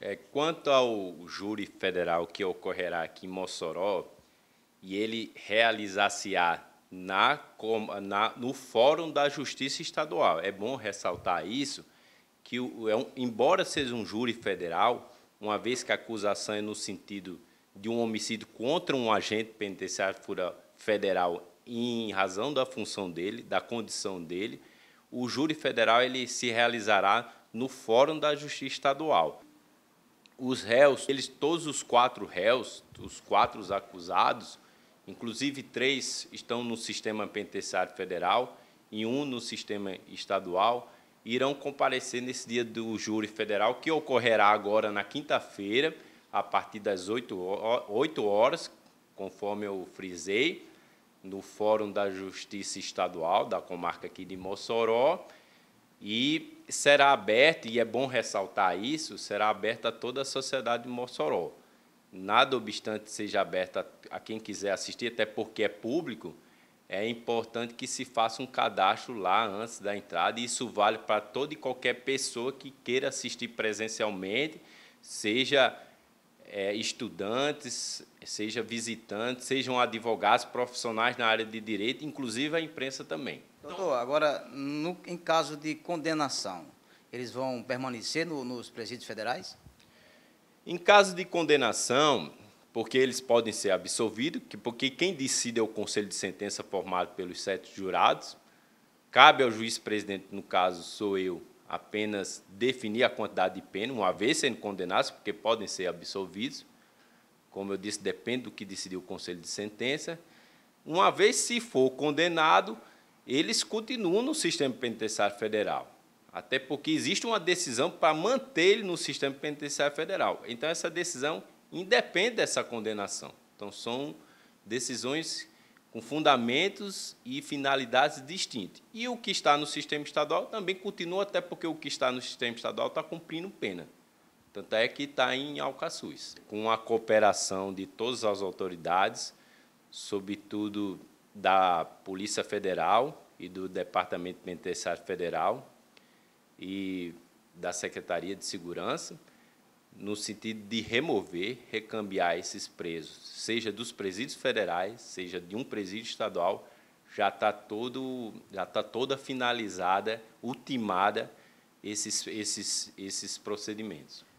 É, quanto ao júri federal que ocorrerá aqui em Mossoró, e ele realizar-se-á na, na, no Fórum da Justiça Estadual. É bom ressaltar isso, que, é um, embora seja um júri federal, uma vez que a acusação é no sentido de um homicídio contra um agente penitenciário federal em razão da função dele, da condição dele, o júri federal ele se realizará no Fórum da Justiça Estadual. Os réus, eles todos os quatro réus, os quatro acusados, inclusive três estão no sistema penitenciário federal e um no sistema estadual, irão comparecer nesse dia do júri federal, que ocorrerá agora na quinta-feira, a partir das 8 horas, conforme eu frisei, no Fórum da Justiça Estadual da comarca aqui de Mossoró, e será aberto, e é bom ressaltar isso, será aberto a toda a sociedade de Mossoró. Nada obstante seja aberto a, a quem quiser assistir, até porque é público, é importante que se faça um cadastro lá antes da entrada, e isso vale para toda e qualquer pessoa que queira assistir presencialmente, seja é, estudantes, seja visitantes, sejam advogados, profissionais na área de direito, inclusive a imprensa também. Doutor, agora, no, em caso de condenação, eles vão permanecer no, nos presídios federais? Em caso de condenação, porque eles podem ser absolvidos, porque quem decide é o conselho de sentença formado pelos sete jurados, cabe ao juiz presidente, no caso sou eu, apenas definir a quantidade de pena, uma vez sendo condenados, porque podem ser absolvidos. Como eu disse, depende do que decidiu o Conselho de Sentença. Uma vez se for condenado, eles continuam no sistema penitenciário federal. Até porque existe uma decisão para manter ele no sistema penitenciário federal. Então, essa decisão independe dessa condenação. Então, são decisões com fundamentos e finalidades distintas. E o que está no sistema estadual também continua, até porque o que está no sistema estadual está cumprindo pena. Tanto é que está em Alcaçuz, com a cooperação de todas as autoridades, sobretudo da Polícia Federal e do Departamento Penitenciário Federal e da Secretaria de Segurança, no sentido de remover, recambiar esses presos, seja dos presídios federais, seja de um presídio estadual, já está todo, já está toda finalizada, ultimada esses, esses, esses procedimentos.